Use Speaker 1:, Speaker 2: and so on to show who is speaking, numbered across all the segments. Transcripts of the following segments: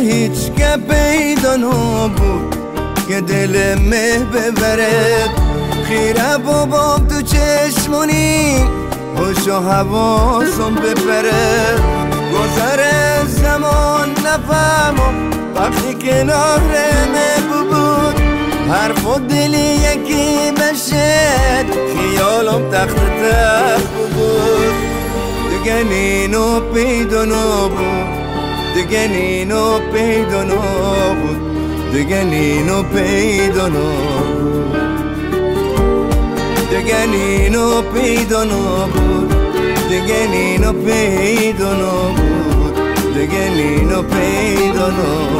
Speaker 1: هیچ که پیدا نبود. که دل مه ببرد خیره بابام تو چشمونی خوش و حواسم بپره. گذر زمان نفهمم. وقتی کنار مه بود. حرف و دلی یکی بشد خیالم تخت تخت بود. دیگه نینو پیدا نبود. دیگه نینو پیدا نبود دیگه نینو پیدا نبود دیگه نینو پیدا نبود دیگه نینو پیدا نبود دیگه نینو پیدا نبود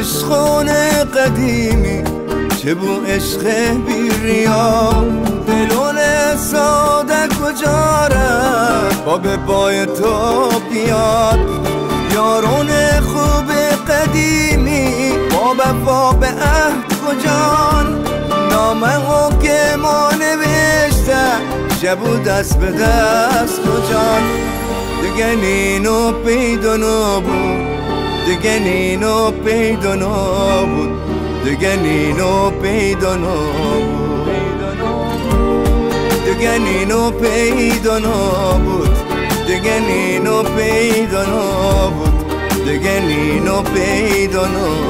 Speaker 1: عشقان قدیمی چه بو عشق بیریا دلون ساده کجا با به پای تو بیاد. یارون خوب قدیمی با وفا به عهد کجان؟ نامه و که ما نوشته شبو دست به دست کجان؟ دیگه نینو پیدا نبود دیگه نینو پیدا نبود دیگه نینو پیدا نبود دیگه نینو پیدا نبود دیگه نینو پیدا نبود دیگه نینو پیدا نبود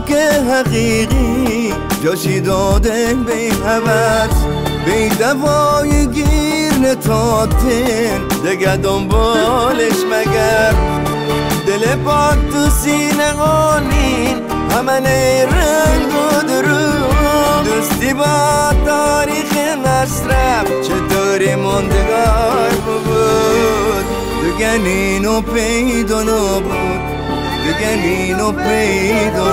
Speaker 1: پاک حقیقی جاشی داده به حوض به دوای گیر نتاتن دگه دنبالش مگر. دل پاک تو سینه قانین همه رنگ و درود دوستی با تاریخ مصرف چطوری مندگار بود؟ دیگه نینو پیدا نبود دیگه نینو پیدا